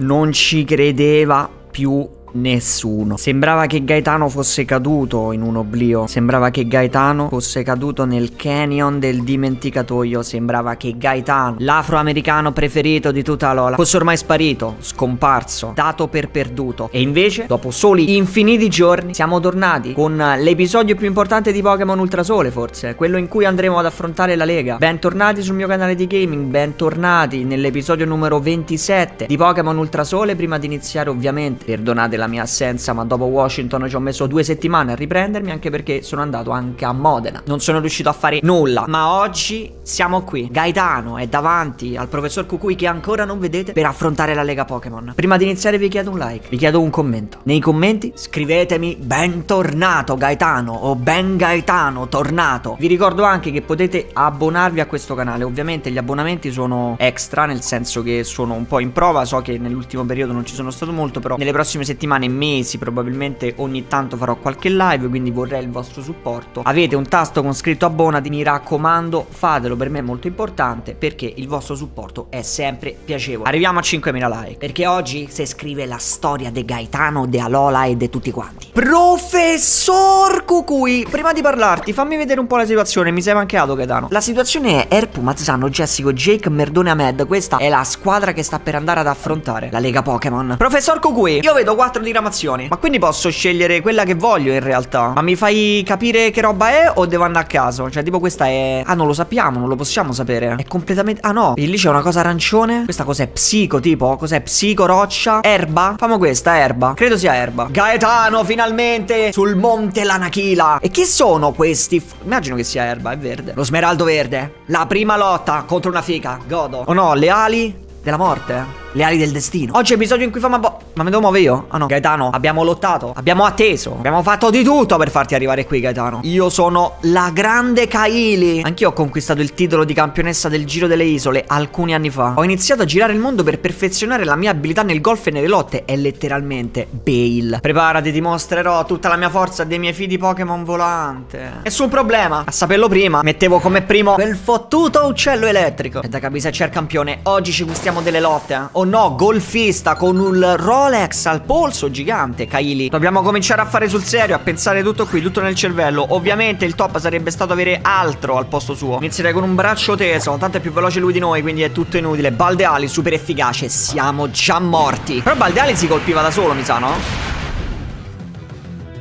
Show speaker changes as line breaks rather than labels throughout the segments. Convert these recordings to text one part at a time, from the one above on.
non ci credeva più Nessuno. Sembrava che Gaetano fosse caduto in un oblio. Sembrava che Gaetano fosse caduto nel canyon del dimenticatoio. Sembrava che Gaetano, l'afroamericano preferito di tutta Lola, fosse ormai sparito, scomparso, dato per perduto. E invece, dopo soli infiniti giorni, siamo tornati con l'episodio più importante di Pokémon Ultrasole, forse. Quello in cui andremo ad affrontare la Lega. Bentornati sul mio canale di gaming. Bentornati nell'episodio numero 27 di Pokémon Ultrasole. Prima di iniziare, ovviamente, perdonate la mia assenza, ma dopo Washington ci ho messo due settimane a riprendermi, anche perché sono andato anche a Modena. Non sono riuscito a fare nulla, ma oggi siamo qui. Gaetano è davanti al professor Kukui che ancora non vedete per affrontare la Lega Pokémon. Prima di iniziare vi chiedo un like, vi chiedo un commento. Nei commenti scrivetemi bentornato Gaetano o ben Gaetano tornato. Vi ricordo anche che potete abbonarvi a questo canale. Ovviamente gli abbonamenti sono extra, nel senso che sono un po' in prova. So che nell'ultimo periodo non ci sono stato molto, però nelle prossime settimane settimane, mesi, probabilmente ogni tanto farò qualche live, quindi vorrei il vostro supporto. Avete un tasto con scritto abbonati, mi raccomando, fatelo, per me è molto importante perché il vostro supporto è sempre piacevole. Arriviamo a 5.000 like, perché oggi si scrive la storia di Gaetano, di Alola e di tutti quanti. Professor Cucui, prima di parlarti, fammi vedere un po' la situazione, mi sei mancato Gaetano. La situazione è Erpu, Mazzano, Jessico, Jake, Merdone, Ahmed, questa è la squadra che sta per andare ad affrontare la Lega Pokémon. Professor Cucui, io vedo 4 diramazioni. Ma quindi posso scegliere quella che voglio in realtà. Ma mi fai capire che roba è o devo andare a caso? Cioè tipo questa è... Ah non lo sappiamo, non lo possiamo sapere. È completamente... Ah no, lì c'è una cosa arancione. Questa cos'è? Psico tipo? Cos'è? Psico, roccia? Erba? Famo questa, erba. Credo sia erba. Gaetano finalmente sul monte Lanachila. E che sono questi? Immagino che sia erba, è verde. Lo smeraldo verde. La prima lotta contro una fica. Godo. Oh no, le ali della morte? Le ali del destino. Oggi è episodio in cui fa ma boh. Ma me devo muovere io? Ah no. Gaetano, abbiamo lottato. Abbiamo atteso. Abbiamo fatto di tutto per farti arrivare qui, Gaetano. Io sono la grande Kaili. Anch'io ho conquistato il titolo di campionessa del Giro delle Isole alcuni anni fa. Ho iniziato a girare il mondo per perfezionare la mia abilità nel golf e nelle lotte. È letteralmente Bale. Preparati, ti mostrerò tutta la mia forza dei miei fidi Pokémon volante. Nessun problema. A saperlo prima, mettevo come primo quel fottuto uccello elettrico. E da capire se c'è il campione. Oggi ci gustiamo delle lotte, eh. Oh no, golfista con un Rolex al polso gigante, Kaili. Dobbiamo cominciare a fare sul serio, a pensare tutto qui, tutto nel cervello. Ovviamente il top sarebbe stato avere altro al posto suo. Inizierei con un braccio teso, tanto è più veloce lui di noi, quindi è tutto inutile. Baldeali, super efficace, siamo già morti. Però Baldeali si colpiva da solo, mi sa, no?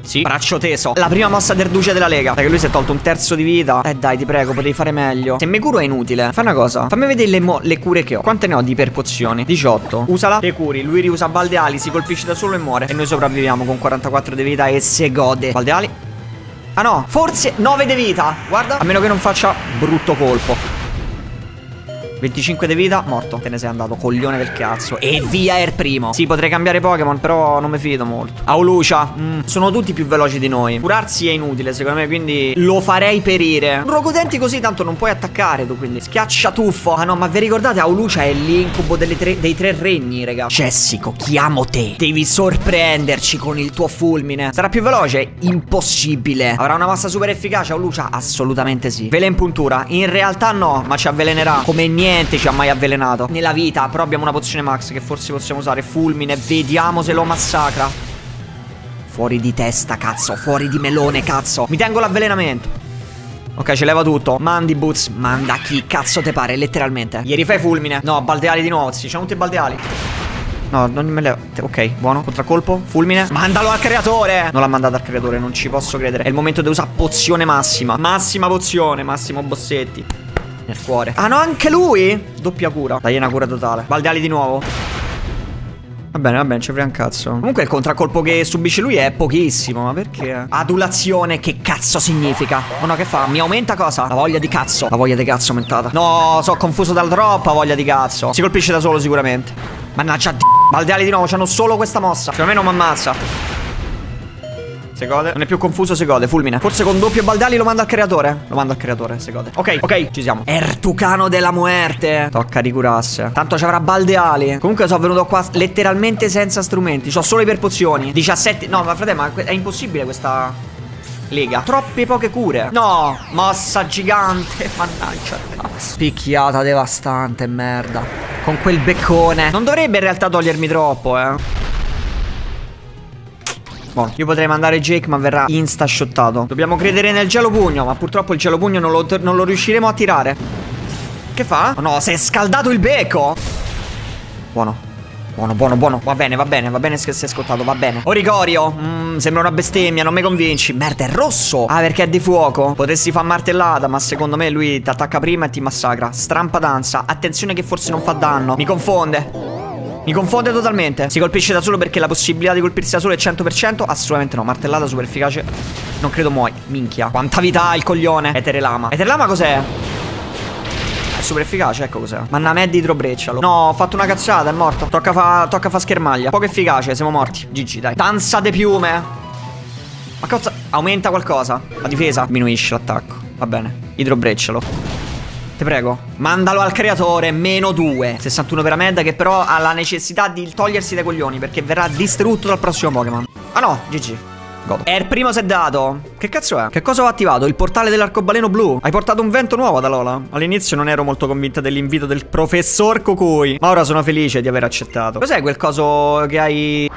Sì. Braccio teso. La prima mossa del duce della Lega. Perché lui si è tolto un terzo di vita. Eh dai, ti prego, potevi fare meglio. Se mi curo è inutile. Fai una cosa. Fammi vedere le, le cure che ho. Quante ne ho di per pozioni? 18. Usala. Te curi. Lui riusa baldeali, si colpisce da solo e muore. E noi sopravviviamo con 44 di vita e se gode. Baldeali. Ah no, forse 9 di vita. Guarda. A meno che non faccia brutto colpo. 25 di vita, morto. Te ne sei andato, coglione del cazzo. E via Air primo. Sì, potrei cambiare Pokémon, però non mi fido molto. Aulucia. Mm, sono tutti più veloci di noi. Curarsi è inutile, secondo me, quindi lo farei perire. Rocodenti così, tanto non puoi attaccare tu, quindi. Schiaccia tuffo. Ah no, ma vi ricordate? Aulucia è l'incubo dei tre regni, raga. Jessico, chiamo te. Devi sorprenderci con il tuo fulmine. Sarà più veloce? Impossibile. Avrà una massa super efficace, Aulucia? Assolutamente sì. Vela in puntura? In realtà no, ma ci avvelenerà. Come niente niente ci ha mai avvelenato Nella vita Però abbiamo una pozione max che forse possiamo usare Fulmine Vediamo se lo massacra Fuori di testa cazzo Fuori di melone cazzo Mi tengo l'avvelenamento Ok, ce leva tutto. Mandi Boots. Manda chi cazzo te pare, letteralmente. Ieri fai fulmine. No, baldeali di nuovo. Sì, c'è tutti i baldeali. No, non me le... Ok, buono. Contraccolpo. Fulmine. Mandalo al creatore. Non l'ha mandato al creatore, non ci posso credere. È il momento di usare pozione massima. Massima pozione, massimo bossetti nel cuore. Ah no, anche lui? Doppia cura. Dai una cura totale. Baldeali di nuovo. Va bene, va bene, ci frega un cazzo. Comunque il contraccolpo che subisce lui è pochissimo. Ma perché? Adulazione, che cazzo significa? Oh no, che fa? Mi aumenta cosa? La voglia di cazzo. La voglia di cazzo aumentata. No, sono confuso dalla troppa voglia di cazzo. Si colpisce da solo sicuramente. Mannaggia di... Baldeali di nuovo, c'hanno solo questa mossa. Secondo me non mi ammazza. Se gode. Non è più confuso, se gode. Fulmine. Forse con doppio baldali lo manda al creatore. Lo manda al creatore, se gode. Ok, ok, ci siamo. Ertucano della muerte. Tocca di curasse. Tanto ci avrà baldeali. Comunque sono venuto qua letteralmente senza strumenti. Ho solo i pozioni. 17. No, ma frate, ma è impossibile questa. Lega. Troppe poche cure. No, mossa gigante. Mannaggia, cazzo. Picchiata devastante, merda. Con quel beccone. Non dovrebbe in realtà togliermi troppo, eh. Buono. Io potrei mandare Jake, ma verrà insta-shottato. Dobbiamo credere nel gelo pugno, ma purtroppo il gelo pugno non lo, non lo riusciremo a tirare. Che fa? Oh no, si è scaldato il becco. Buono. Buono, buono, buono. Va bene, va bene, va bene che si è scottato, va bene. Origorio. Mmm, sembra una bestemmia, non mi convinci. Merda, è rosso. Ah, perché è di fuoco. Potresti far martellata, ma secondo me lui ti attacca prima e ti massacra. Strampa danza. Attenzione che forse non fa danno. Mi confonde. Mi confonde totalmente. Si colpisce da solo perché la possibilità di colpirsi da solo è 100%? Assolutamente no. Martellata super efficace. Non credo muoi. Minchia. Quanta vita ha il coglione. Eterelama. Eterelama cos'è? È super efficace, ecco cos'è. Manna me di idrobreccialo. No, ho fatto una cazzata, è morto. Tocca fa, tocca fa schermaglia. Poco efficace, siamo morti. GG, dai. Danza de piume. Ma cosa? Aumenta qualcosa? La difesa? Diminuisce l'attacco. Va bene. Idrobreccialo. Ti prego. Mandalo al creatore, meno 2. 61 per Ahmed che però ha la necessità di togliersi dai coglioni perché verrà distrutto dal prossimo Pokémon. Ah no, GG. Godo. E il primo è dato. Che cazzo è? Che cosa ho attivato? Il portale dell'arcobaleno blu. Hai portato un vento nuovo ad Alola. All'inizio non ero molto convinta dell'invito del professor Kukui. Ma ora sono felice di aver accettato. Cos'è quel coso che hai...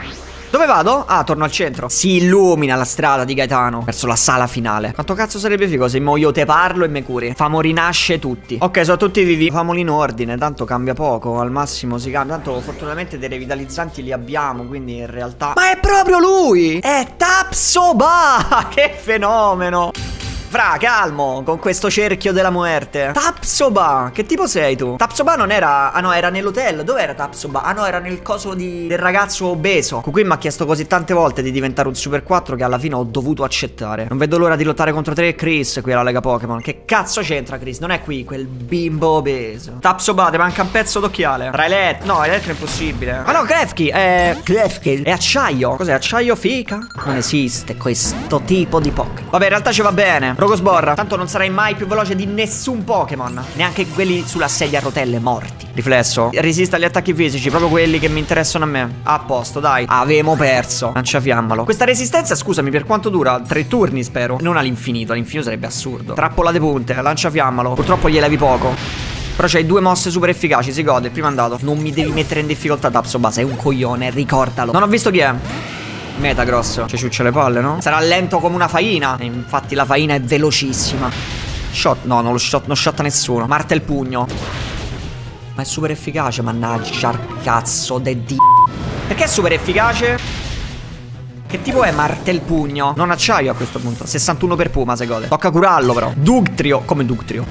Dove vado? Ah, torno al centro. Si illumina la strada di Gaetano verso la sala finale. Quanto cazzo sarebbe figo se mo io te parlo e me curi. Famo rinasce tutti. Ok, sono tutti vivi. Famoli in ordine, tanto cambia poco. Al massimo si cambia. Tanto fortunatamente dei revitalizzanti li abbiamo, quindi in realtà... Ma è proprio lui! È Tapsoba! che fenomeno! Fra, calmo, con questo cerchio della muerte. Tapsoba, che tipo sei tu? Tapsoba non era... Ah no, era nell'hotel. Dove era Tapsoba? Ah no, era nel coso di... del ragazzo obeso. Qui mi ha chiesto così tante volte di diventare un Super 4 che alla fine ho dovuto accettare. Non vedo l'ora di lottare contro te e Chris qui alla Lega Pokémon. Che cazzo c'entra Chris? Non è qui quel bimbo obeso. Tapsoba, ti manca un pezzo d'occhiale. Tra elettro... No, elettro è impossibile. Ah no, Krefki, è... Krefki. È acciaio. Cos'è? Acciaio fica? Non esiste questo tipo di Pokémon. Vabbè, in realtà ci va bene. Rogosborra. Tanto non sarai mai più veloce di nessun Pokémon. Neanche quelli sulla sedia a rotelle morti. Riflesso. Resiste agli attacchi fisici, proprio quelli che mi interessano a me. A posto, dai. Avemo perso. Lanciafiammalo. Questa resistenza, scusami, per quanto dura? Tre turni, spero. Non all'infinito. All'infinito sarebbe assurdo. Trappola de punte. Lanciafiammalo. Purtroppo gli levi poco. Però c'hai due mosse super efficaci, si gode, il primo è andato Non mi devi mettere in difficoltà Tapsoba, sei un coglione, ricordalo Non ho visto chi è Metagross Ci ciuccia le palle, no? Sarà lento come una faina. Infatti la faina è velocissima. Shot, no, non lo shot, non shotta nessuno. Marta il pugno. Ma è super efficace, mannaggia cazzo de di. Perché è super efficace? Che tipo è martel pugno? Non acciaio a questo punto. 61 per Puma se gode. Tocca curarlo però. Ductrio Come Ductrio?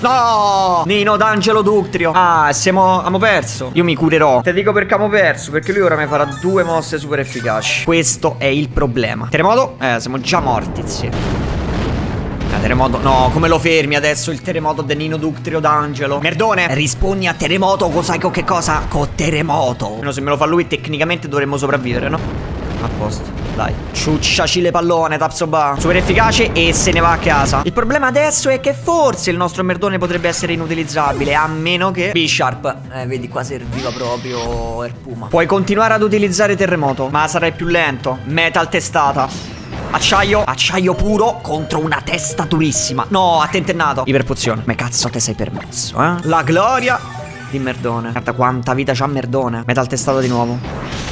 No! Nino d'Angelo Ductrio. Ah, siamo. Abbiamo perso. Io mi curerò. Te dico perché abbiamo perso. Perché lui ora mi farà due mosse super efficaci. Questo è il problema. Terremoto? Eh, siamo già morti, sì. Ah, terremoto, no, come lo fermi adesso il terremoto del Nino Ductrio d'Angelo? Merdone, rispondi a terremoto, sai con che cosa? Con terremoto. No, se me lo fa lui tecnicamente dovremmo sopravvivere, no? A posto, dai. Ciucciaci le pallone, Tapsoba. Super efficace e se ne va a casa. Il problema adesso è che forse il nostro merdone potrebbe essere inutilizzabile, a meno che... B-Sharp. Eh, vedi, qua serviva proprio il Puma. Puoi continuare ad utilizzare terremoto, ma sarai più lento. Metal testata. Acciaio, acciaio puro contro una testa durissima. No, ha tentennato. Iperpozione. Ma cazzo te sei permesso, eh? La gloria di Merdone. Guarda quanta vita c'ha Merdone. Metal testato di nuovo.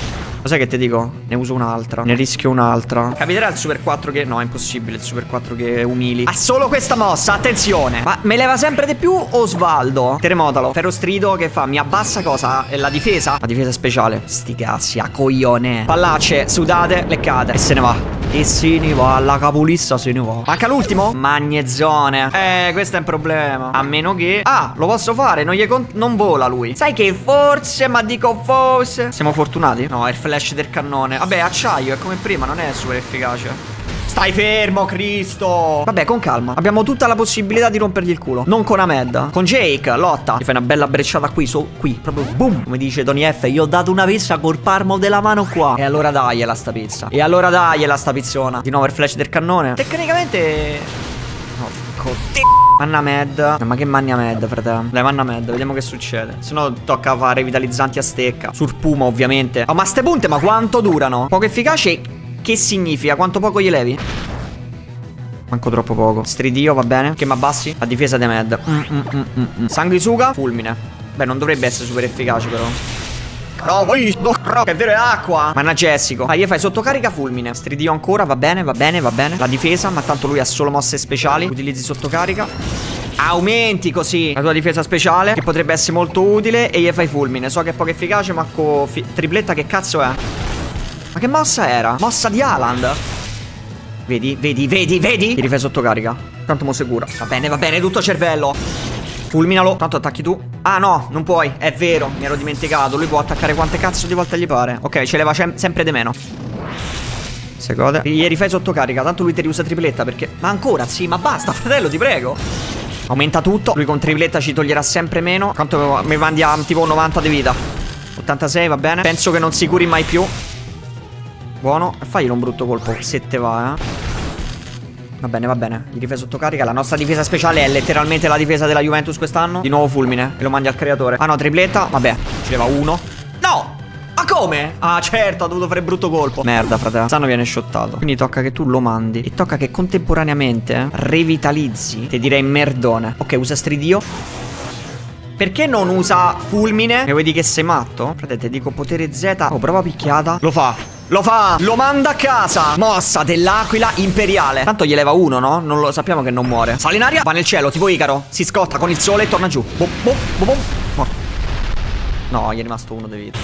Cos'è che ti dico? Ne uso un'altra. Ne rischio un'altra. Capiterà il Super 4 che... No, è impossibile il Super 4 che umili. Ha solo questa mossa, attenzione. Ma me leva sempre di più Osvaldo? Terremotalo. Ferrostrido che fa? Mi abbassa cosa? È la difesa? La difesa speciale. Sti cazzi, a coglione. Pallacce, sudate, leccate. E se ne va. E se ne va, la capolista se ne va. Manca l'ultimo? Magnezzone. Eh, questo è un problema. A meno che... Ah, lo posso fare, non, gli non vola lui. Sai che forse, ma dico forse... Siamo fortunati? No, è il flash del cannone Vabbè acciaio è come prima non è super efficace Stai fermo, Cristo! Vabbè, con calma. Abbiamo tutta la possibilità di rompergli il culo. Non con Ahmed. Con Jake, lotta. Ti fai una bella brecciata qui, so, qui. Proprio boom. Come dice Tony F, io ho dato una pizza col parmo della mano qua. E allora dagliela sta pizza. E allora dagliela sta pizzona. Di nuovo il flash del cannone. Tecnicamente... Porco oh, Manna med. Ma che manna med, fratello? Dai, manna med, vediamo che succede. Se no tocca fare vitalizzanti a stecca. Sul Puma, ovviamente. Oh, ma ste punte, ma quanto durano? Poco efficace. Che significa? Quanto poco gli levi? Manco troppo poco. Stridio, va bene. Che mi abbassi? La difesa di Med. Mm, mm, mm, mm, mm. Sanguisuga. Fulmine. Beh, non dovrebbe essere super efficace, però. No, poi è vero è acqua Manna Jessico Ah, gli fai sottocarica fulmine Stridio ancora, va bene, va bene, va bene La difesa, ma tanto lui ha solo mosse speciali Utilizzi sottocarica Aumenti così la tua difesa speciale Che potrebbe essere molto utile E gli fai fulmine So che è poco efficace ma con tripletta che cazzo è? Ma che mossa era? Mossa di Aland Vedi, vedi, vedi, vedi? Ti rifai sottocarica Tanto mo sicura Va bene, va bene, tutto cervello. Fulminalo. Tanto attacchi tu. Ah no, non puoi. È vero, mi ero dimenticato. Lui può attaccare quante cazzo di volte gli pare. Ok, ce leva sempre di meno. Se gode. Gli rifai sottocarica Tanto lui ti riusa tripletta perché Ma ancora, sì, ma basta, fratello, ti prego. Aumenta tutto. Lui con tripletta ci toglierà sempre meno. Quanto mi mandi a tipo 90 di vita. 86, va bene. Penso che non si curi mai più Buono Faglielo un brutto colpo Se te va, eh Va bene, va bene. Gli difesa sotto carica. La nostra difesa speciale è letteralmente la difesa della Juventus quest'anno. Di nuovo fulmine. E lo mandi al creatore. Ah no, tripletta. Vabbè, ci leva uno. No! Ma come? Ah, certo, ha dovuto fare brutto colpo. Merda, fratello. Sanno viene shottato. Quindi tocca che tu lo mandi. E tocca che contemporaneamente eh, revitalizzi. Ti direi merdone. Ok, usa stridio. Perché non usa fulmine? Mi vuoi dire che sei matto? Frate, ti dico potere Z. Oh, prova picchiata. Lo fa. Lo fa Lo manda a casa. Mossa dell'aquila imperiale. Tanto gli leva uno no? Non lo sappiamo che non muore. Sale in aria Va nel cielo Tipo Icaro. Si scotta con il sole e torna giù. Bom bom bom bom Morto No gli è rimasto uno di vita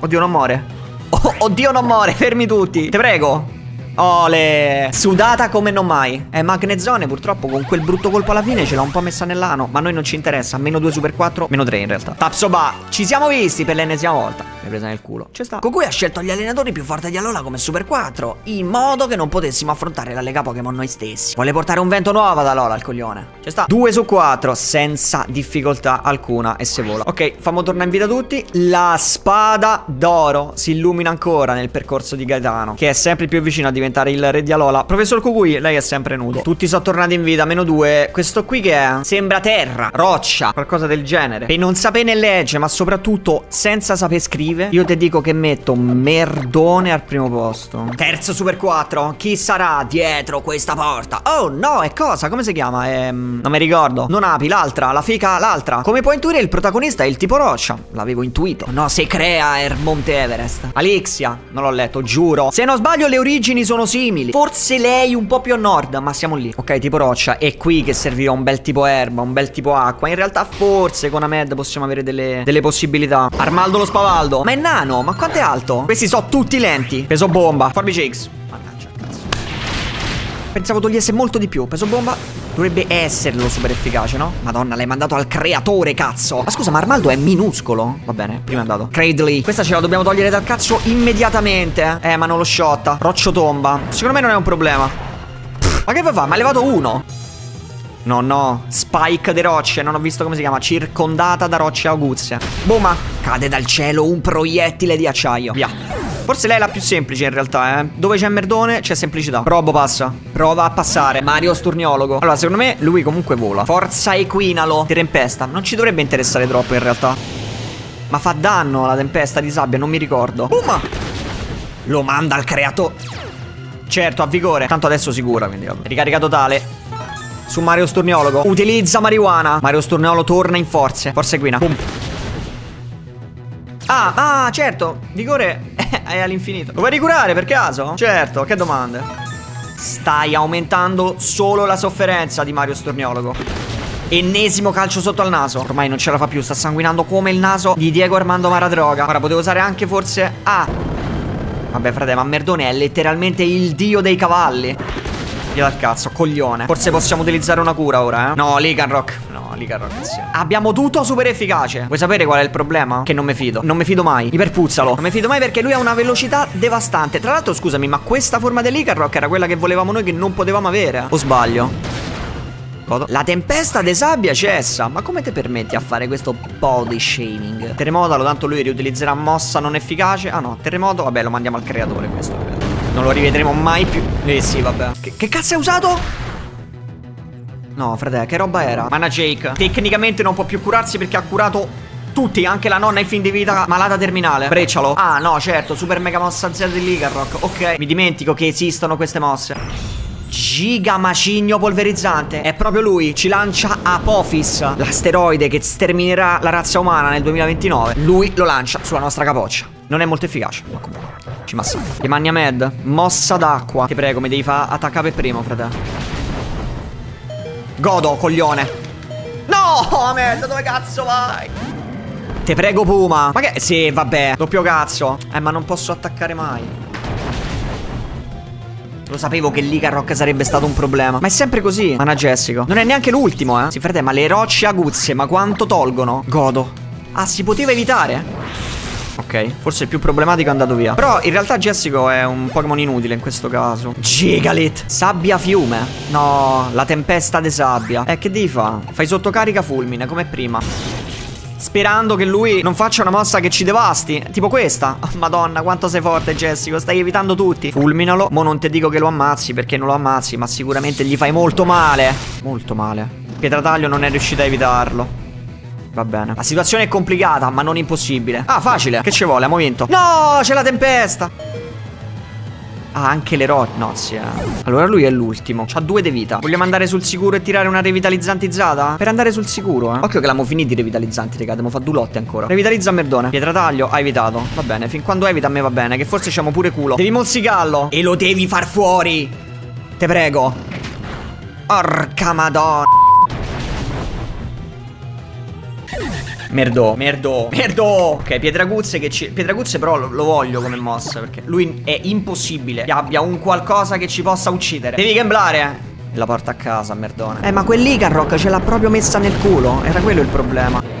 Oddio non muore. Oh, Oddio non muore. Fermi tutti. Te prego Ole Sudata come non mai Eh Magnezone purtroppo con quel brutto colpo alla fine ce l'ha un po' messa nell'ano Ma a noi non ci interessa Meno 2 super 4 Meno 3 in realtà Tapsoba Ci siamo visti per l'ennesima volta mi presa nel culo. Ci sta. Con cui ha scelto gli allenatori più forti di Alola come Super 4, in modo che non potessimo affrontare la Lega Pokémon noi stessi. Vuole portare un vento nuovo ad Alola, il coglione. Ci sta. 2 su 4, senza difficoltà alcuna, e se vola. Ok, fammo tornare in vita tutti. La spada d'oro si illumina ancora nel percorso di Gaetano, che è sempre più vicino a diventare il re di Alola. Professor Kukui, lei è sempre nudo. Tutti sono tornati in vita, meno 2. Questo qui che è? Sembra terra, roccia, qualcosa del genere. E non sapere né legge, ma soprattutto senza saper scrivere Io ti dico che metto Merdone al primo posto Terzo Super 4 Chi sarà dietro questa porta? Oh no, è cosa? Come si chiama? Ehm, non mi ricordo Non api, l'altra, la fica, l'altra Come puoi intuire il protagonista è il tipo roccia L'avevo intuito No, si crea er Monte Everest Alixia, non l'ho letto, giuro Se non sbaglio le origini sono simili Forse lei un po' più a nord, ma siamo lì Ok, tipo roccia È qui che servirà un bel tipo erba, un bel tipo acqua In realtà forse con Ahmed possiamo avere delle, delle possibilità Armaldo lo spavaldo ma è nano, ma quanto è alto? Questi sono tutti lenti. Peso bomba. Forbice X. Mannaggia, cazzo. Pensavo togliesse molto di più. Peso bomba dovrebbe esserlo super efficace, no? Madonna, l'hai mandato al creatore, cazzo. Ma scusa, ma Armaldo è minuscolo? Va bene, prima è andato. Cradley. Questa ce la dobbiamo togliere dal cazzo immediatamente. Eh, ma non lo shotta. Roccio tomba. Secondo me non è un problema. Ma che fa? Ma ha levato uno. No, no. Spike de rocce. Non ho visto come si chiama. Circondata da rocce aguzie. Boma. Cade dal cielo un proiettile di acciaio. Via. Forse lei è la più semplice in realtà, eh. Dove c'è merdone c'è semplicità. Probo passa. Prova a passare. Mario Sturniologo. Allora, secondo me lui comunque vola. Forza equinalo. Tempesta. Non ci dovrebbe interessare troppo in realtà. Ma fa danno la tempesta di sabbia, non mi ricordo. Buma. Lo manda al creatore. Certo, a vigore. Tanto adesso sicura, quindi. Ricarica totale su Mario Sturniologo. Utilizza marijuana. Mario Sturniolo torna in forze. Forza equina. Boom. Ah, ah, certo. Vigore è all'infinito. Lo vuoi ricurare per caso? Certo, che domande. Stai aumentando solo la sofferenza di Mario Sturniologo. Ennesimo calcio sotto al naso. Ormai non ce la fa più. Sta sanguinando come il naso di Diego Armando Maradroga. Ora potevo usare anche forse... Ah. Vabbè, frate, ma Merdone è letteralmente il dio dei cavalli. Via dal cazzo, coglione. Forse possiamo utilizzare una cura ora, eh? No, Liganrock. No, Liganrock sì. Abbiamo tutto super efficace. Vuoi sapere qual è il problema? Che non mi fido. Non mi fido mai. Iperpuzzalo. Non mi fido mai perché lui ha una velocità devastante. Tra l'altro, scusami, ma questa forma dell'Iganrock era quella che volevamo noi che non potevamo avere? O sbaglio? La tempesta de sabbia cessa Ma come ti permetti a fare questo body shaming? Terremotalo, tanto lui riutilizzerà mossa non efficace Ah no, terremoto, vabbè lo mandiamo al creatore questo Non lo rivedremo mai più Eh sì, vabbè Che, che cazzo hai usato? No, frate, che roba era? Mana Jake Tecnicamente non può più curarsi perché ha curato tutti, anche la nonna in fin di vita malata terminale. Breccialo. Ah, no, certo, super mega mossa Z dell'Igarrock. Ok, mi dimentico che esistono queste mosse. Giga macigno polverizzante. È proprio lui. Ci lancia Apophis, l'asteroide che sterminerà la razza umana nel 2029. Lui lo lancia sulla nostra capoccia. Non è molto efficace, ma comunque. Ci massa. A med. Mossa d'acqua. Ti prego, mi devi far attaccare per primo, fratello. Godo, coglione. No, Med, dove cazzo vai? Te prego, Puma. Ma che? Sì, vabbè. Doppio cazzo. Eh, ma non posso attaccare mai. Lo sapevo che l'Icarrock sarebbe stato un problema. Ma è sempre così. Mana Jessico. Non è neanche l'ultimo, eh. Sì, frate, ma le rocce aguzze, ma quanto tolgono? Godo. Ah, si poteva evitare? Ok, forse il più problematico è andato via. Però in realtà Jessico è un Pokémon inutile in questo caso. Gigalit. Sabbia fiume. No, la tempesta de sabbia. Eh, che devi fare? Fai sottocarica fulmine, come prima. Sperando che lui non faccia una mossa che ci devasti Tipo questa Madonna quanto sei forte Jessico Stai evitando tutti Fulminalo Mo non ti dico che lo ammazzi Perché non lo ammazzi Ma sicuramente gli fai molto male Molto male Pietrataglio non è riuscito a evitarlo Va bene. La situazione è complicata, ma non impossibile. Ah, facile. Che ci vuole? Abbiamo vinto. No, c'è la tempesta. Ah, anche le rocce. No, sì. Eh. Allora lui è l'ultimo. C'ha due di vita. Vogliamo andare sul sicuro e tirare una revitalizzantizzata? Per andare sul sicuro, eh. Occhio che l'abbiamo finito i revitalizzanti, raga. Dobbiamo fare due lotte ancora. Revitalizza merdone. Pietrataglio, ha evitato. Va bene. Fin quando evita a me va bene. Che forse c'abbiamo pure culo. Devi mozzicarlo. E lo devi far fuori. Te prego. Porca madonna. Merdo, merdo, merdo Ok, Pietraguzze che ci... Pietraguzze però lo, lo, voglio come mossa Perché lui è impossibile che abbia un qualcosa che ci possa uccidere. Devi gamblare eh. La porta a casa, merdone. Eh, ma quell'Icarrock ce l'ha proprio messa nel culo. Era quello il problema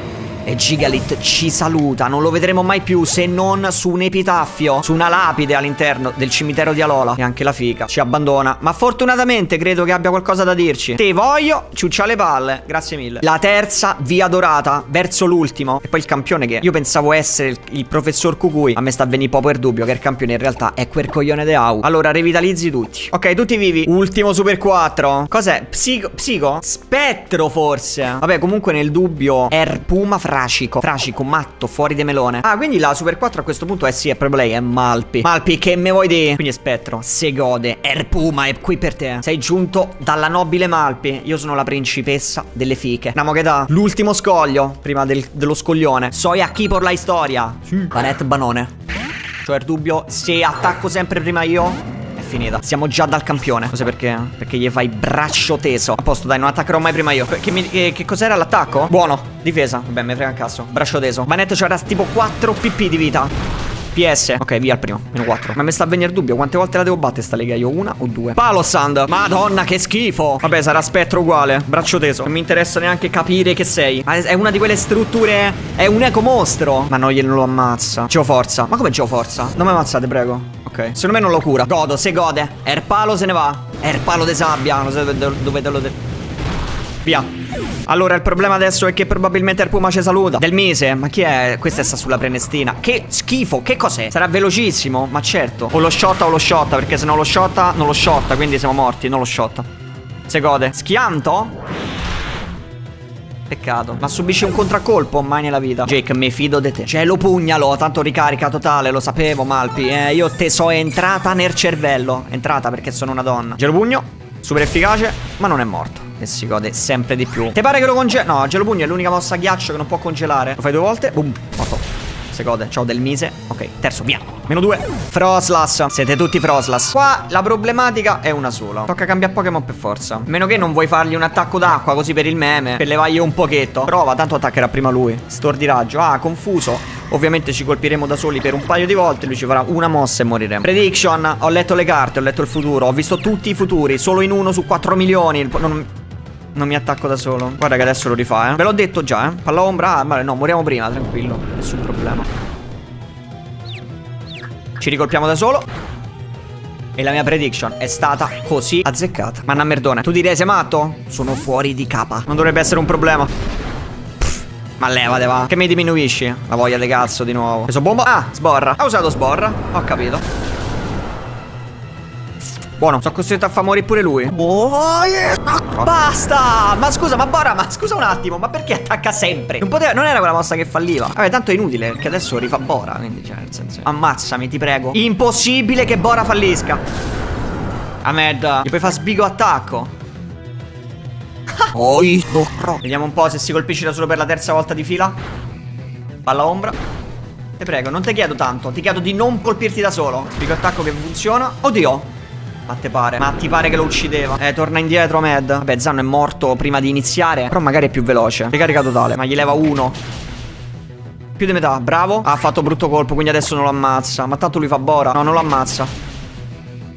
e Gigalit ci saluta, non lo vedremo mai più se non su un epitaffio, su una lapide all'interno del cimitero di Alola. E anche la fica ci abbandona. Ma fortunatamente credo che abbia qualcosa da dirci. Te voglio, ciuccia le palle. Grazie mille. La terza via dorata, verso l'ultimo. E poi il campione che io pensavo essere il, il professor Kukui. A me sta a venire proprio per dubbio che il campione in realtà è quel coglione de Au. Allora, revitalizzi tutti. Ok, tutti vivi. Ultimo Super 4. Cos'è? Psico? Psico? Spettro forse. Vabbè, comunque nel dubbio Er Puma fra Fracico. Fracico, matto, fuori de melone. Ah, quindi la Super 4 a questo punto è sì, è proprio lei, è Malpi. Malpi, che me vuoi dire? Quindi è Spettro, se gode. Erpuma è qui per te. Sei giunto dalla nobile Malpi. Io sono la principessa delle fiche. Namo che da? L'ultimo scoglio, prima del, dello scoglione. Soy a chi por la storia. Sì. Paret Banone. Cioè, il dubbio, se attacco sempre prima io, finita. Siamo già dal campione. Non so perché. Perché gli fai braccio teso. A posto, dai, non attaccherò mai prima io. Che, mi, che, che cos'era l'attacco? Buono. Difesa. Vabbè, mi frega un cazzo. Braccio teso. Vanetto c'era tipo 4 PP di vita. PS. Ok, via il primo. Meno 4. Ma mi sta a venire dubbio. Quante volte la devo battere sta lega io? Una o due? Palosand. Madonna, che schifo. Vabbè, sarà spettro uguale. Braccio teso. Non mi interessa neanche capire che sei. Ma è una di quelle strutture. È un eco mostro. Ma no, glielo ammazza. C'ho forza. Ma come c'ho forza? Non mi ammazzate, prego. Ok. Secondo me non lo cura. Godo, se gode. Erpalo se ne va. Erpalo de sabbia. Non so dove, dove te lo. Via. Allora il problema adesso è che probabilmente il Puma ci saluta. Del mese? Ma chi è? Questa sta sulla Prenestina. Che schifo Che cos'è? Sarà velocissimo? Ma certo. O lo shotta o lo shotta Perché se non lo shotta Non lo shotta Quindi siamo morti Non lo shotta Se gode. Schianto? Peccato. Ma subisce un contraccolpo Mai nella vita. Jake mi fido di te. Cielo pugnalo Tanto ricarica totale Lo sapevo Malpi. Eh io te so entrata nel cervello. Entrata perché sono una donna. Gelo pugno. Super efficace Ma non è morto e si gode sempre di più. Ti pare che lo congela? No, gelo pugno è l'unica mossa ghiaccio che non può congelare. Lo fai due volte, boom, morto. Si gode. Ciao del mise. Ok, terzo, via. Meno due. Froslas. Siete tutti Froslas. Qua la problematica è una sola. Tocca cambiare Pokémon per forza. Meno che non vuoi fargli un attacco d'acqua così per il meme. Per levargli un pochetto. Prova, tanto attaccherà prima lui. Stordiraggio. Ah, confuso. Ovviamente ci colpiremo da soli per un paio di volte. Lui ci farà una mossa e moriremo. Prediction. Ho letto le carte, ho letto il futuro. Ho visto tutti i futuri. Solo in uno su 4 milioni. Non... Non mi attacco da solo. Guarda che adesso lo rifà, eh. Ve l'ho detto già, eh. Palla ombra. Ah, vale, no, moriamo prima, tranquillo. Nessun problema. Ci ricolpiamo da solo. E la mia prediction è stata così azzeccata. Manna merdone. Tu direi sei matto? Sono fuori di capa. Non dovrebbe essere un problema. Ma levate va. Che mi diminuisci? La voglia di cazzo di nuovo. Preso bomba. Ah, sborra. Ha usato sborra. Ho capito. Buono, sono costretto a far morire pure lui. Oh, yeah. Basta! Ma scusa, ma Bora, ma scusa un attimo, ma perché attacca sempre? Non, poteva, non era quella mossa che falliva. Vabbè, tanto è inutile, perché adesso rifà Bora. Quindi, cioè, nel senso. Ammazzami, ti prego. Impossibile che Bora fallisca. Ahmed, gli puoi fare sbigo attacco. oh, Vediamo un po' se si colpisce da solo per la terza volta di fila. Palla ombra. Ti prego, non ti chiedo tanto. Ti chiedo di non colpirti da solo. Sbigo attacco che funziona. Oddio. Ma te pare? Ma ti pare che lo uccideva? Eh, torna indietro, Med. Vabbè, Zanno è morto prima di iniziare. Però magari è più veloce. Ricarica totale. Ma gli leva uno. Più di metà, bravo. Ha fatto brutto colpo, quindi adesso non lo ammazza. Ma tanto lui fa bora. No, non lo ammazza.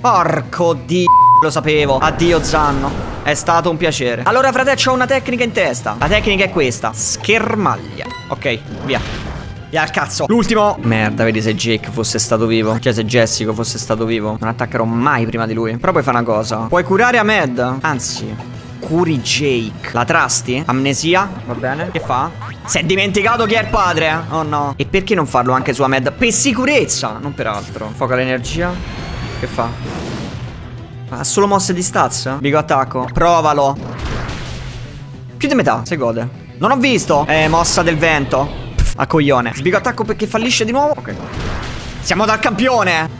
Porco dio. Lo sapevo. Addio, Zanno. È stato un piacere. Allora, frate, ho una tecnica in testa. La tecnica è questa. Schermaglia. Ok, via. Via al cazzo. L'ultimo. Merda vedi se Jake fosse stato vivo. Cioè se Jessico fosse stato vivo. Non attaccherò mai prima di lui. Però puoi fare una cosa. Puoi curare Ahmed. Anzi Curi Jake. La trasti? Amnesia? Va bene. Che fa? Si è dimenticato chi è il padre. Oh no. E perché non farlo anche su Ahmed? Per sicurezza Non per altro. Foca l'energia Che fa? Ha solo mosse di stazza? Bigo attacco. Provalo. Più di metà. Se gode. Non ho visto. Eh mossa del vento a coglione. Sbigo attacco perché fallisce di nuovo. Ok. Siamo dal campione.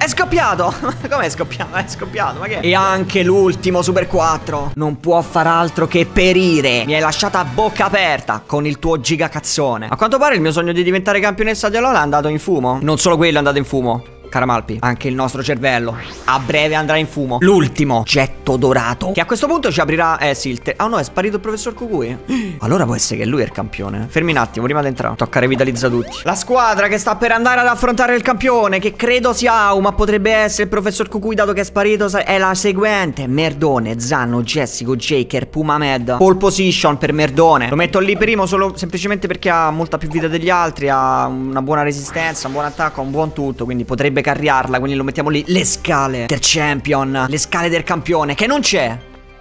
È scoppiato Come è scoppiato? È scoppiato, ma che? E anche l'ultimo Super 4 Non può far altro che perire Mi hai lasciata a bocca aperta Con il tuo gigacazzone A quanto pare il mio sogno di diventare campionessa di Alola è andato in fumo Non solo quello è andato in fumo Caramalpi, anche il nostro cervello a breve andrà in fumo. L'ultimo getto dorato che a questo punto ci aprirà eh sì, il te Ah no, è sparito il professor Kukui. Allora può essere che lui è il campione. Fermi un attimo, prima di entrare. Tocca revitalizza tutti. La squadra che sta per andare ad affrontare il campione, che credo sia Au, ma potrebbe essere il professor Kukui dato che è sparito, è la seguente. Merdone, Zanno, Jessico, Jaker, Puma Med. Pole position per Merdone. Lo metto lì primo solo semplicemente perché ha molta più vita degli altri, ha una buona resistenza, un buon attacco, un buon tutto, quindi potrebbe potrebbe carriarla, quindi lo mettiamo lì. Le scale del champion, le scale del campione, che non c'è.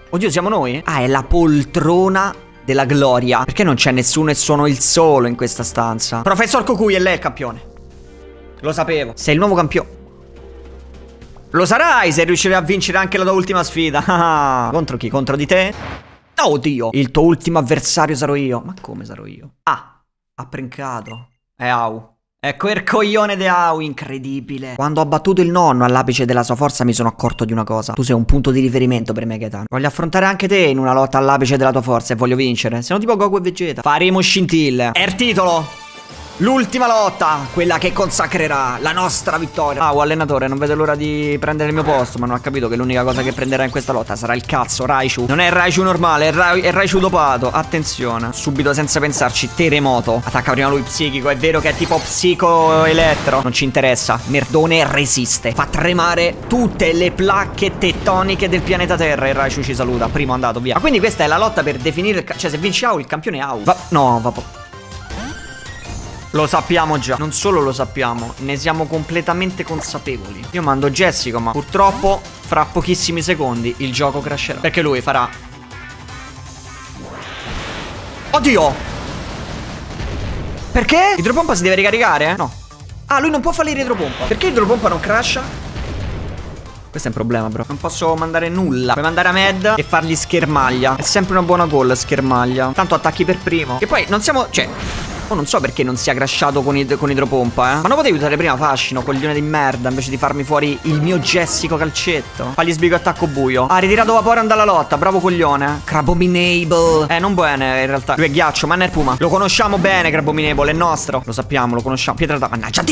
Oddio, siamo noi? Ah, è la poltrona della gloria. Perché non c'è nessuno e sono il solo in questa stanza? Professor Kukui è lei il campione. Lo sapevo. Sei il nuovo campione. Lo sarai se riuscirai a vincere anche la tua ultima sfida. Contro chi? Contro di te? Oddio. Il tuo ultimo avversario sarò io. Ma come sarò io? Ah, ha prankato. È Au. Ecco il coglione de Au, incredibile. Quando ho battuto il nonno all'apice della sua forza mi sono accorto di una cosa. Tu sei un punto di riferimento per me, Gaetano. Voglio affrontare anche te in una lotta all'apice della tua forza e voglio vincere. Se no tipo Goku e Vegeta. Faremo scintille. È il titolo. L'ultima lotta, quella che consacrerà la nostra vittoria. Ah, oh, allenatore, non vedo l'ora di prendere il mio posto, ma non ha capito che l'unica cosa che prenderà in questa lotta sarà il cazzo, Raichu. Non è Raichu normale, è, Ra è Raichu dopato. Attenzione, subito senza pensarci, terremoto. Attacca prima lui psichico, è vero che è tipo psico elettro. Non ci interessa, Merdone resiste. Fa tremare tutte le placche tettoniche del pianeta Terra e Raichu ci saluta. Primo andato, via. Ma quindi questa è la lotta per definire il... Cioè, se vince Au, il campione è Au. Va no, va... Lo sappiamo già. Non solo lo sappiamo, ne siamo completamente consapevoli. Io mando Jessica, ma purtroppo fra pochissimi secondi il gioco crasherà. Perché lui farà... Oddio! Perché? Idropompa si deve ricaricare? No. Ah, lui non può fare l'idropompa. Perché idropompa non crasha? Questo è un problema, bro. Non posso mandare nulla. Puoi mandare a Med e fargli schermaglia. È sempre una buona call, schermaglia. Tanto attacchi per primo. E poi non siamo... Cioè... Oh, non so perché non sia crashato con, id con idropompa, eh. Ma non potevi usare prima fascino, coglione di merda, invece di farmi fuori il mio Jessico calcetto. Fagli sbigo attacco buio. Ah, ritirato Vaporeon dalla lotta, bravo coglione. Crabominable. Eh, non bene, in realtà. Lui è ghiaccio, ma è Puma. Lo conosciamo bene, Crabominable, è nostro. Lo sappiamo, lo conosciamo. Pietra da... Mannaggia di...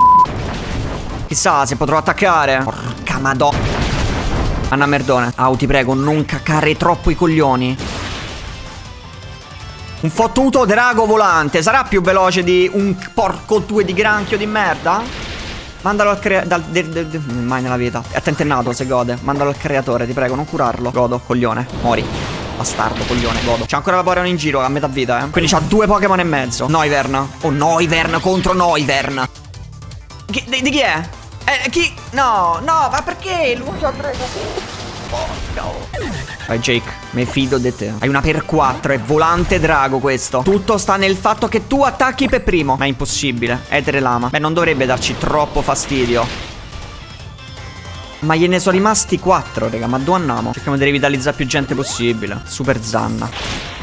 Chissà se potrò attaccare. Porca madonna. Anna Merdone. Au, ti prego, non cacare troppo i coglioni. Un fottuto drago volante. Sarà più veloce di un porco due di granchio di merda? Mandalo al creatore Mai nella vita. È tentennato se gode. Mandalo al creatore ti prego non curarlo. Godo coglione. Mori. Bastardo coglione godo. C'è ancora Vaporeon in giro a metà vita eh. Quindi c'ha due Pokémon e mezzo. Noivern. Oh Noivern contro Noivern. Chi, di, di, chi è? Eh chi? No no ma perché? Lui ha preso. Porca Vai Jake, mi fido di te. Hai una per 4, è volante drago questo. Tutto sta nel fatto che tu attacchi per primo. Ma è impossibile. Etere lama. Beh, non dovrebbe darci troppo fastidio. Ma gliene sono rimasti 4, raga. Ma dove andiamo? Cerchiamo di rivitalizzare più gente possibile. Super zanna.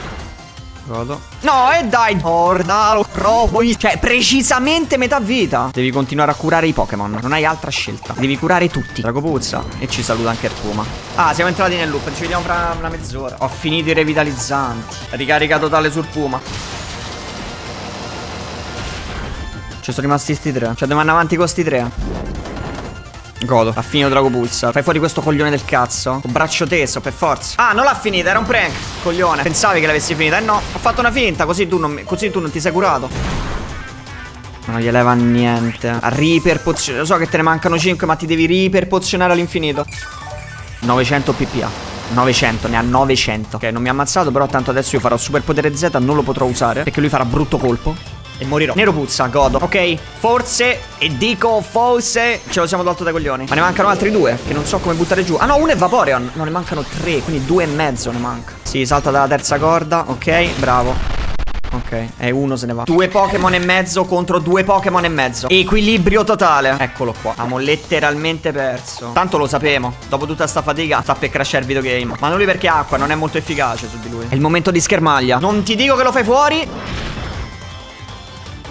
Godo. No, e dai. Ordalo. Propoi. Cioè, precisamente metà vita. Devi continuare a curare i Pokémon. Non hai altra scelta. Devi curare tutti. Dragopuzza. E ci saluta anche il Puma. Ah, siamo entrati nel loop. Ci vediamo fra una mezz'ora. Ho finito i revitalizzanti. Ricarica totale sul Puma. Ci sono rimasti sti tre. Cioè, devo avanti con sti tre. Godo. Ha finito Drago Pulsar. Fai fuori questo coglione del cazzo. Con braccio teso, per forza. Ah, non l'ha finita, era un prank. Coglione. Pensavi che l'avessi finita. Eh no, ho fatto una finta, così tu non, così tu non ti sei curato. Non gli leva niente. A riperpozionare. Lo so che te ne mancano 5, ma ti devi riperpozionare all'infinito. 900 PPA. 900, ne ha 900. Ok, non mi ha ammazzato, però tanto adesso io farò super potere Z, non lo potrò usare. Perché lui farà brutto colpo. E morirò. Nero puzza, godo. Ok, forse, e dico forse, ce lo siamo tolto dai coglioni. Ma ne mancano altri due, che non so come buttare giù. Ah no, uno è Vaporeon. No, ne mancano tre, quindi due e mezzo ne manca. Sì, salta dalla terza corda. Ok, bravo. Ok, e uno se ne va. Due Pokémon e mezzo contro due Pokémon e mezzo. Equilibrio totale. Eccolo qua. Abbiamo letteralmente perso. Tanto lo sapemo. Dopo tutta sta fatica sta per crashare il videogame. Ma non lui perché acqua non è molto efficace su di lui. È il momento di schermaglia. Non ti dico che lo fai fuori.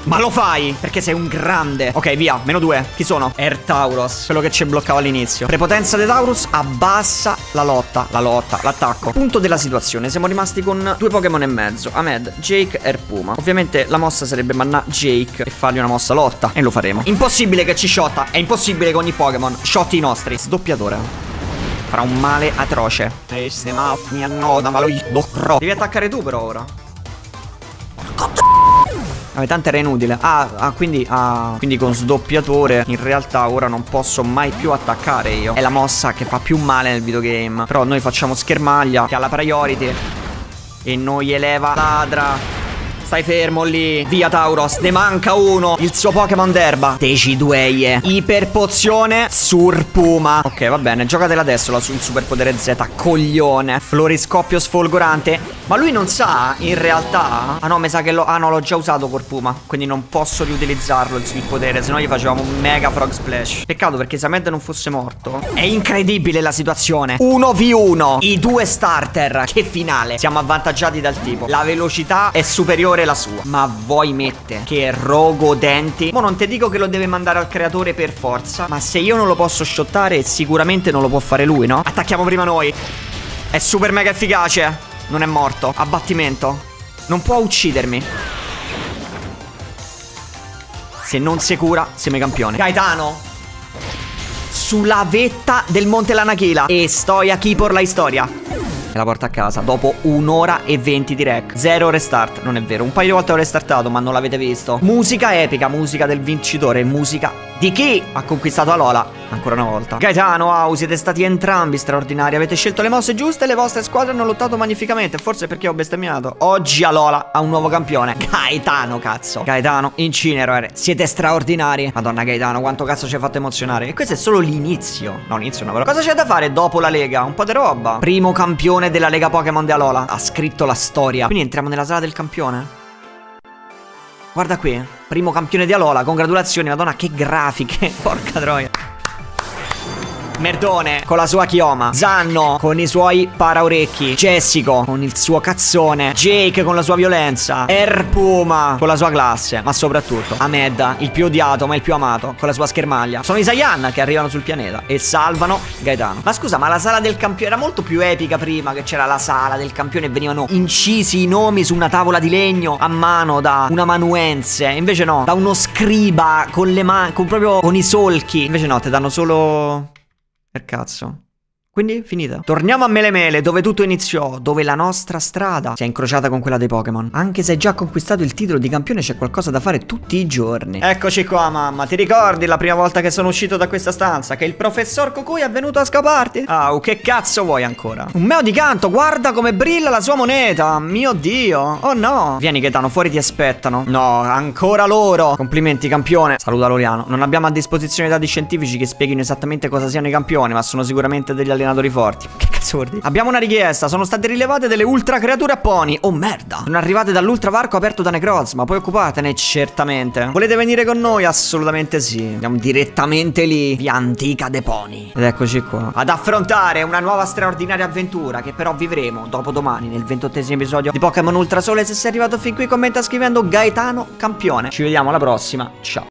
Ma lo fai? Perché sei un grande. Ok via, meno due. Chi sono? Ertauros Quello che ci bloccava all'inizio. Prepotenza di Taurus abbassa la lotta La lotta, l'attacco. Punto della situazione Siamo rimasti con due Pokémon e mezzo Ahmed, Jake e Puma. Ovviamente la mossa sarebbe manna Jake E fargli una mossa lotta E lo faremo. Impossibile che ci shotta È impossibile che ogni Pokémon shotti i nostri. Sdoppiatore. Farà un male atroce. Devi attaccare tu però ora Vabbè, tanto era inutile. Ah, ah, quindi, ah, quindi con sdoppiatore in realtà ora non posso mai più attaccare io. È la mossa che fa più male nel videogame. Però noi facciamo schermaglia che ha la priority. E noi eleva ladra. Stai fermo lì. Via Tauros. Ne manca uno. Il suo Pokémon d'erba. Decidueye. Iperpozione Surpuma. Ok, va bene. Giocatela adesso la, il superpotere Z. Coglione. Floriscoppio sfolgorante. Ma lui non sa, in realtà. Ah no, mi sa che lo. Ah no, l'ho già usato Corpuma. Quindi non posso riutilizzarlo il, il potere. Se no gli facevamo un mega frog splash. Peccato perché se Ahmed non fosse morto. È incredibile la situazione. 1v1. I due starter. Che finale. Siamo avvantaggiati dal tipo. La velocità è superiore pure la sua. Ma vuoi mette che rogo denti? Mo non ti dico che lo deve mandare al creatore per forza Ma se io non lo posso shottare Sicuramente non lo può fare lui, no? Attacchiamo prima noi. È super mega efficace. Non è morto. Abbattimento. Non può uccidermi. Se non si cura Siamo i campioni Gaetano. Sulla vetta del Monte Lanachila. E stoia chi por la storia e la porta a casa dopo un'ora e venti di rec. Zero restart, non è vero. Un paio di volte ho restartato, ma non l'avete visto. Musica epica, musica del vincitore, musica di chi ha conquistato Alola ancora una volta. Gaetano, Au, siete stati entrambi straordinari. Avete scelto le mosse giuste e le vostre squadre hanno lottato magnificamente. Forse perché ho bestemmiato. Oggi Alola ha un nuovo campione. Gaetano, cazzo. Gaetano, Incineroar, siete straordinari. Madonna Gaetano, quanto cazzo ci hai fatto emozionare. E questo è solo l'inizio. No, l'inizio no, però. Cosa c'è da fare dopo la Lega? Un po' di roba. Primo campione della Lega Pokémon di Alola. Ha scritto la storia. Quindi entriamo nella sala del campione. Guarda qui, primo campione di Alola, congratulazioni, madonna che grafiche, porca troia. Merdone con la sua chioma. Zanno con i suoi paraorecchi. Jessico con il suo cazzone. Jake con la sua violenza. Erpuma con la sua classe. Ma soprattutto Ahmed il più odiato ma il più amato Con la sua schermaglia. Sono i Saiyan che arrivano sul pianeta E salvano Gaetano. Ma scusa ma la sala del campione era molto più epica prima Che c'era la sala del campione E venivano incisi i nomi su una tavola di legno A mano da un amanuense Invece no Da uno scriba con le mani Con proprio con i solchi. Invece no te danno solo per cazzo. Quindi finita. Torniamo a Mele Mele, dove tutto iniziò, dove la nostra strada si è incrociata con quella dei Pokémon. Anche se hai già conquistato il titolo di campione, c'è qualcosa da fare tutti i giorni. Eccoci qua, mamma. Ti ricordi la prima volta che sono uscito da questa stanza? Che il professor Kukui è venuto a scaparti? Ah, che cazzo vuoi ancora? Un meo di canto, guarda come brilla la sua moneta. Mio dio. Oh no. Vieni, Gaetano, fuori ti aspettano. No, ancora loro. Complimenti, campione. Saluta Loriano. Non abbiamo a disposizione dati scientifici che spieghino esattamente cosa siano i campioni, ma sono sicuramente degli allenatori allenatori forti. Che cazzo vuol dire? Abbiamo una richiesta, sono state rilevate delle ultra creature a pony. Oh merda. Sono arrivate dall'ultra varco aperto da Necroz, ma poi occupatene certamente. Volete venire con noi? Assolutamente sì. Andiamo direttamente lì, via antica de pony. Ed eccoci qua. Ad affrontare una nuova straordinaria avventura che però vivremo dopo domani nel ventottesimo episodio di Pokémon Ultrasole. Se sei arrivato fin qui commenta scrivendo Gaetano campione. Ci vediamo alla prossima. Ciao.